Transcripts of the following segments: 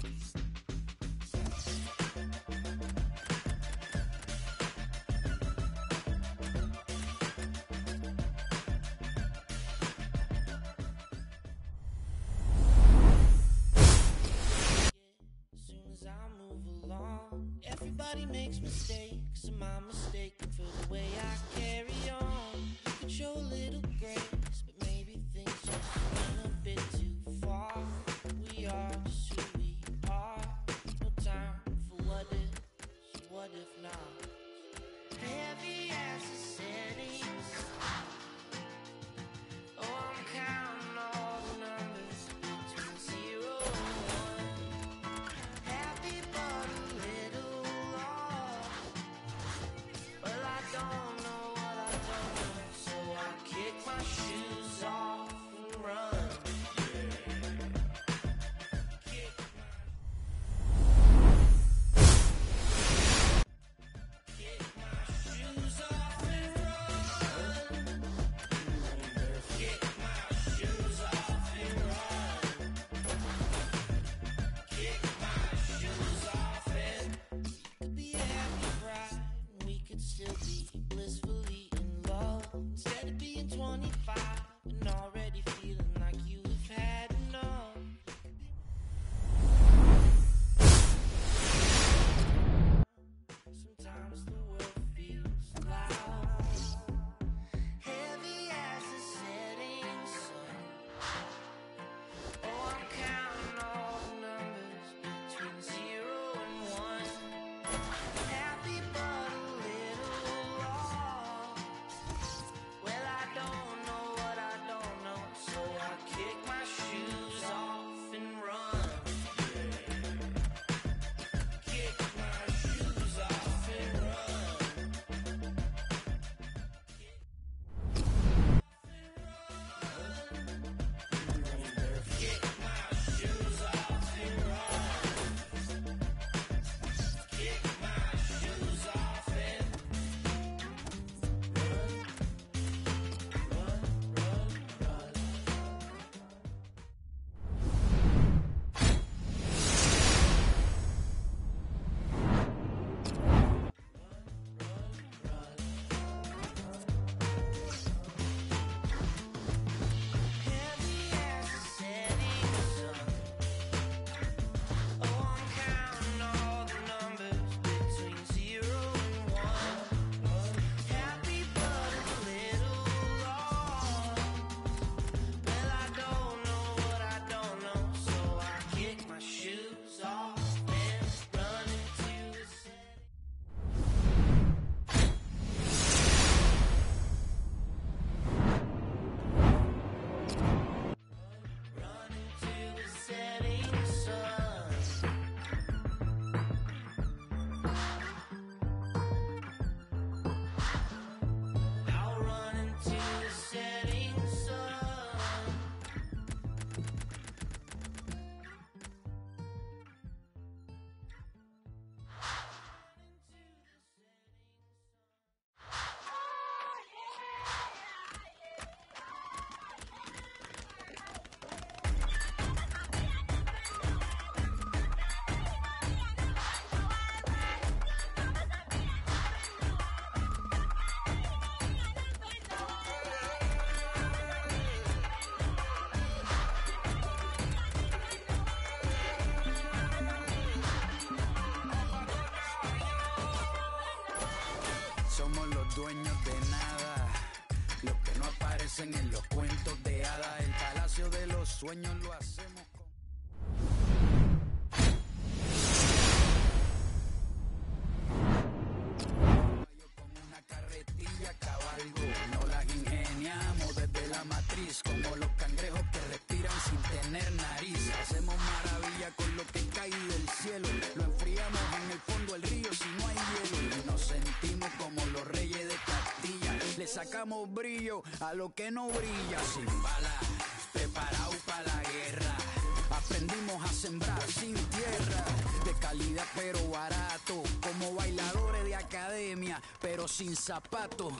Peace. should. dueños de nada. Los que no aparecen en los cuentos de hadas, el palacio de los sueños lo hacemos. Con sacamos brillo a lo que no brilla. Sin bala, preparado para la guerra. Aprendimos a sembrar sin tierra. De calidad pero barato. Como bailadores de academia, pero sin zapatos.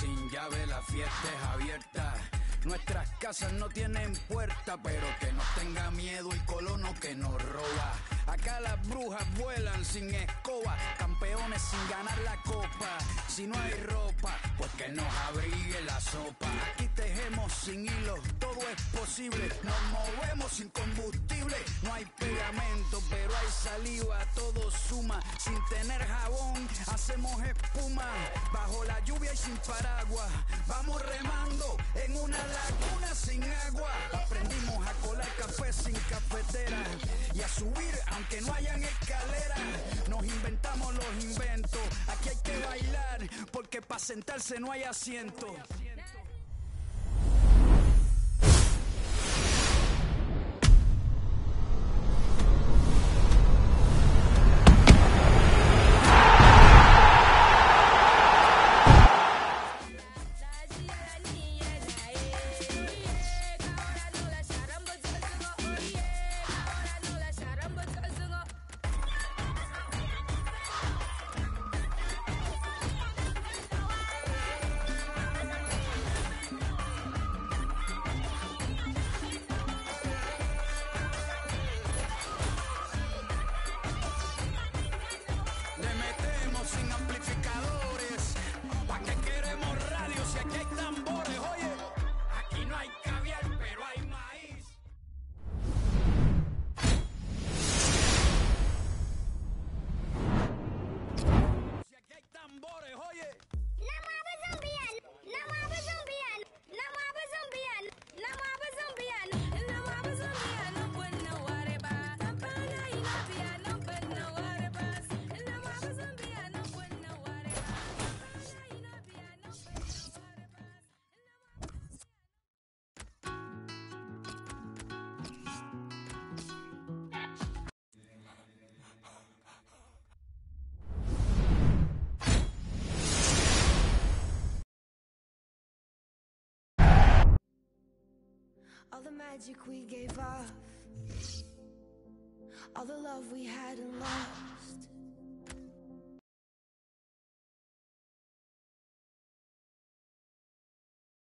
sin llave, la fiesta es abierta. Nuestras casas no tienen puerta, pero que nos tenga miedo el colono que nos roba. Acá las brujas vuelan sin escoba, campeones sin ganar la copa. Si no hay ropa, pues que nos abrigue la sopa. Aquí tejemos sin hilo, todo es posible. Nos movemos sin combustible, no hay pegamento, pero hay saliva, todo suma. Sin tener jabón, hacemos espuma. Bajo la lluvia y sin paraguas, vamos remando en una laguna sin agua. Aprendimos a colar café sin cafetera y a subir aunque no hayan escaleras. Nos inventamos los inventos. Aquí hay que bailar porque para sentarse no hay asiento. All the magic we gave off, all the love we had and lost.